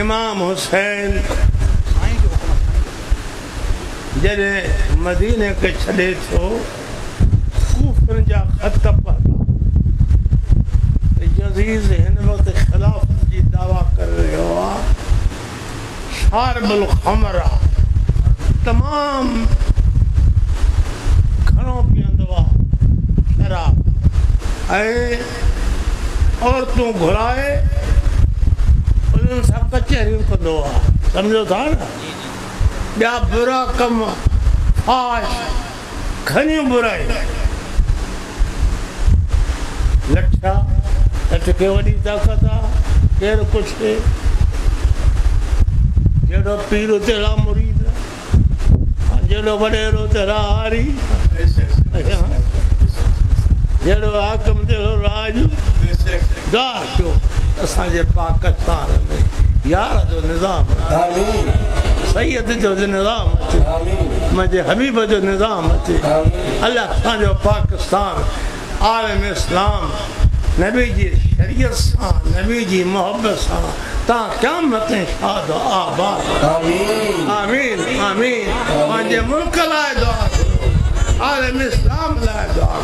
इमाम हुसैन जॾहिं मदीने खे छॾे थो ख़त यज़ीज़ हिन वक़्तु ख़िलाफ़त जी दावा करे रहियो ख़मर आहे तमामु घणो शराब ऐं औरतूं घुराए हरियूं सभु कच हरियूं कंदो आहे सम्झो था न ॿिया बुरा कम घणियूं बुरायूं लठ आहे लठ खे वॾी ताक़त आहे केरु कुझु जहिड़ो पीर हुते रा मुरी जहिड़ो वॾेरो त राहारी जहिड़ो आकम जहिड़ो राज असांजे पाकिस्तान में यार जो निज़ाम आमीन सैयद जो निज़ाम अचे आमीन मुंहिंजे हबीब जो निज़ाम अचे आमीन अलाह सां जो पाकिस्तान आलम इस्लाम नबी जी शरीयत सां नबी जी मोहब्बत सां तव्हां कयां मथे शाद आबाद आमीन आमीन पंहिंजे मुल्क लाइ दुआ आलम इस्लाम लाइ दुआ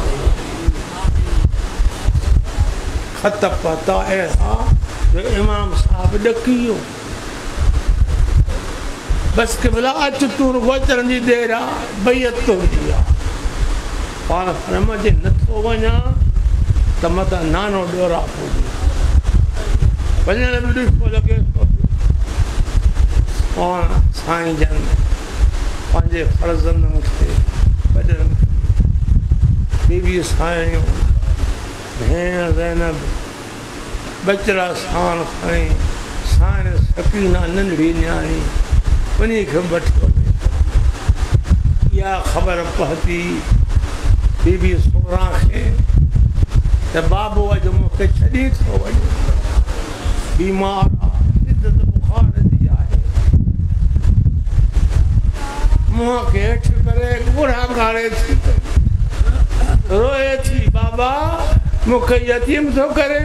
ख़त पता امام صاحب دکیو بس کہ اچ ات تور وتر دی دیرا بیت تو دیا پر فرما دے نتو ونا تمتا نانو ڈورا پو دیا بنے نے بھی لگے اور سائیں جن پنجے فرزن نوں تھے بدر بی بی سائیں ہیں زینب बचड़ा साण खणी साण सकीना नंढड़ी न्याणी उन खे वठी वञे ख़बर पहुती बीबी सोरा खे त बाबो अॼु मूंखे छॾे थो बीमार शिदत बुखार जी आहे मुंहं खे हेठि थी रोए थी बाबा मूंखे यतीम थो करे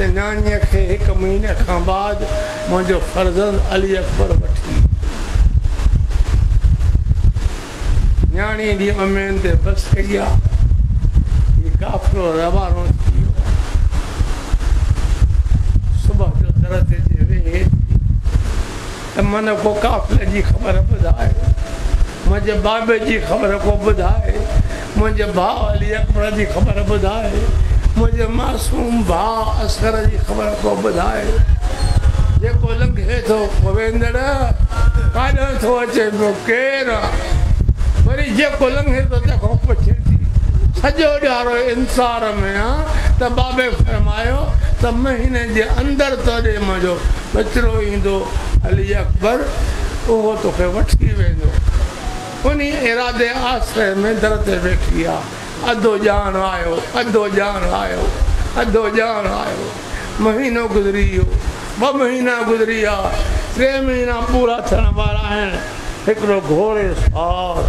खे हिकु महीने खां बाद मुंहिंजो फर्ज़ अली अकबर वठी नियाणी जी अमेन ते बस कई आहे काफ़िलो रवानो थी वियो सुबुह जो दर ते वेहे त मन को काफ़िले जी ख़बर ॿुधाए मुंहिंजे बाबे जी ख़बर को ॿुधाए मुंहिंजे भाउ अली अकबर जी ख़बर ॿुधाए मुझे मासूम असर जी ख़बर पियो ॿुधाए जेको लंघे थो अचे पियो केरु वरी जेको लंघे ॾियारो त बाबे फर्मायो त महीने जे अंदरि तॾहिं मुंहिंजो वचिरो ईंदो अली अकबर उहो तोखे वठी वेंदो उन इरादे आश्रय में दर ते वेठी आहे अधो जान आयो अधो ॼाण आयो अधो ॼाण आयो महीनो गुज़री वियो ॿ महीना गुज़री विया टे महीना पूरा थियण वारा आहिनि हिकिड़ो घोड़े सार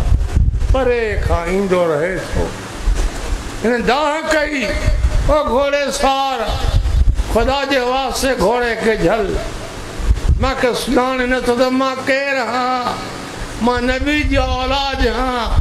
परे खां ईंदो रहे थो हिन दाह कई ओ घोड़े सार ख़ुदा जे वास्ते घोड़े के झल मूंखे सुञाणे नथो त मां केरु हा मां नबी जी औलाद हां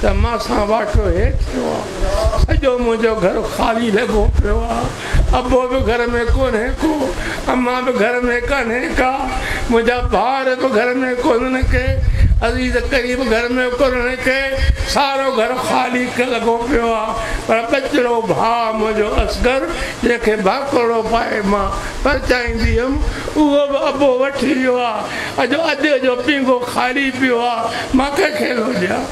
त मां सां वाटो हेठि थियो आहे सॼो मुंहिंजो घरु ख़ाली लॻो पियो आहे अबो बि घर में कोन्हे को अमा बि घर में कान्हे का मुंहिंजा बि घर में कोन के अज़ीज़ घर में के सारो घरु ख़ाली लॻो पियो आहे पर कचिरो भाउ मुंहिंजो असगर जंहिंखे बाकड़ो पाए मां परचाईंदी हुयमि उहो बि अबो वठी वियो आहे अॼु अॼु जो पींगो ख़ाली पियो आहे मां कंहिंखे ॾियां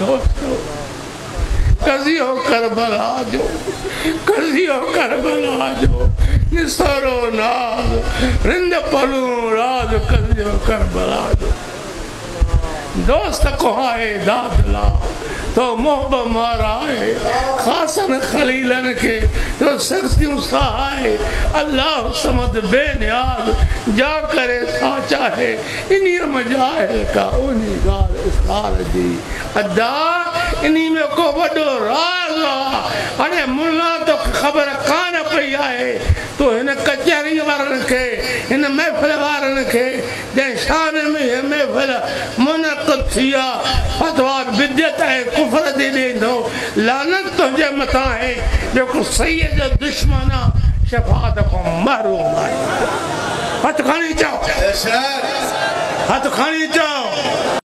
दोस्तों कजी हो कर बला जो कजी हो कर बला जो निसरो नाज रिंद पलू राज कजी हो कर बला जो दोस्त को आए दादला तो मोहब माराए खासन खलीलन के तो सख्तियों सहाय अल्लाह समद बेनियाज जा करे साचा है इन्हीं मजाए का उन्हीं गाल उतार दी अदा इन्हीं में को वडो राज अरे मुल्ला तो खबर का पई आहे तूं हिन कचहरीअ वारनि खे हिन महफ़िल वारनि खे जंहिं शान में हीअ महफ़िल मुनक थी आहे फतवा बिदियत ऐं कुफर ते ॾींदो लालत तुंहिंजे मथां आहे जेको सही जो दुश्मन आहे शफ़ात खां महरूम आहे हथ खणी चओ हथ खणी चओ